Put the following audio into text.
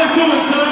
Nós começamos.